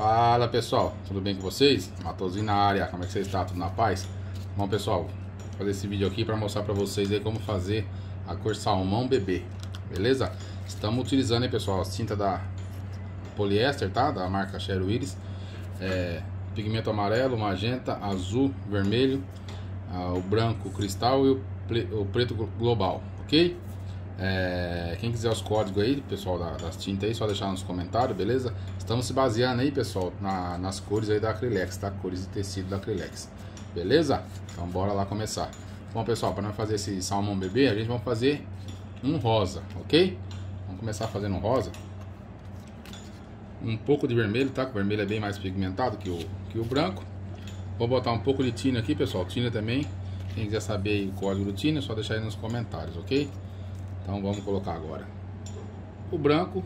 Fala pessoal, tudo bem com vocês? Matosinho na área, como é que vocês estão? Tudo na paz? Bom pessoal, vou fazer esse vídeo aqui para mostrar para vocês aí como fazer a cor salmão bebê, beleza? Estamos utilizando aí pessoal a tinta da poliéster, tá? Da marca Cheryl Iris, é, pigmento amarelo, magenta, azul, vermelho, ah, o branco cristal e o, o preto global, ok? É, quem quiser os códigos aí, pessoal da, das tintas aí, só deixar nos comentários, beleza? Estamos se baseando aí, pessoal, na, nas cores aí da Acrylex, tá? Cores de tecido da Acrylex, beleza? Então bora lá começar. Bom, pessoal, para nós fazer esse salmão bebê, a gente vai fazer um rosa, ok? Vamos começar fazendo um rosa. Um pouco de vermelho, tá? O vermelho é bem mais pigmentado que o, que o branco. Vou botar um pouco de tina aqui, pessoal. Tina também. Quem quiser saber o código do tina, é só deixar aí nos comentários, ok? Então vamos colocar agora o branco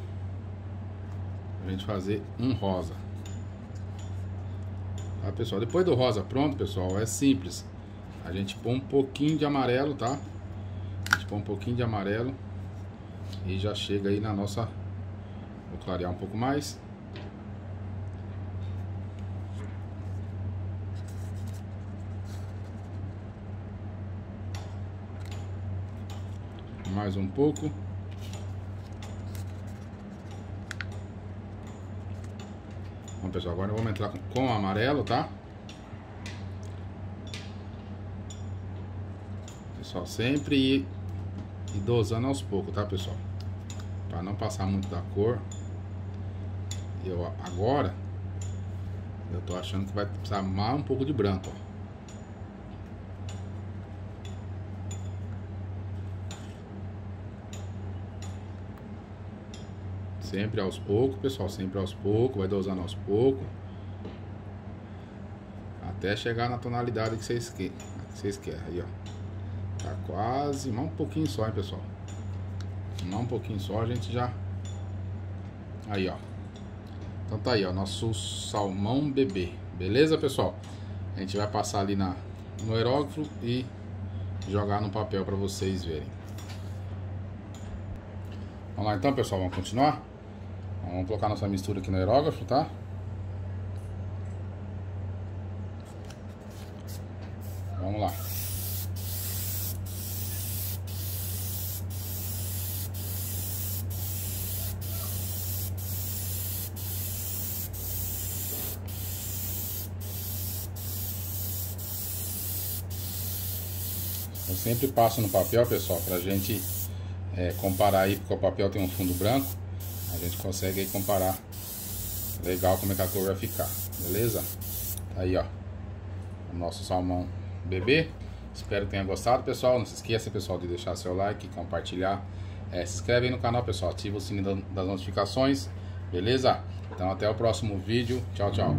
a gente fazer um rosa. Tá, pessoal? Depois do rosa pronto, pessoal, é simples. A gente põe um pouquinho de amarelo, tá? A gente põe um pouquinho de amarelo e já chega aí na nossa... Vou clarear um pouco mais. Mais um pouco. Bom, pessoal, agora vamos entrar com, o amarelo, tá? Pessoal, sempre ir, ir dosando aos poucos, tá, pessoal? Para não passar muito da cor. Eu agora eu tô achando que vai precisar mais um pouco de branco, ó. Sempre aos poucos, pessoal, sempre aos poucos, vai dosando aos poucos. Até chegar na tonalidade que vocês, que, que vocês querem. Aí, ó. Tá quase, mais um pouquinho só, hein, pessoal. Mais um pouquinho só, a gente já... Aí, ó. Então tá aí, ó, nosso salmão bebê. Beleza, pessoal? A gente vai passar ali na, no aerógrafo e jogar no papel para vocês verem. Vamos lá então, pessoal, vamos continuar? Vamos colocar nossa mistura aqui no aerógrafo, tá? Vamos lá. Eu sempre passo no papel, pessoal, pra gente é, comparar aí, porque o papel tem um fundo branco. A gente consegue aí comparar legal como é que a cor vai ficar, beleza? Aí, ó, o nosso salmão bebê. Espero que tenha gostado, pessoal. Não se esqueça, pessoal, de deixar seu like, compartilhar. É, se inscreve aí no canal, pessoal. Ativa o sininho das notificações, beleza? Então, até o próximo vídeo. Tchau, tchau.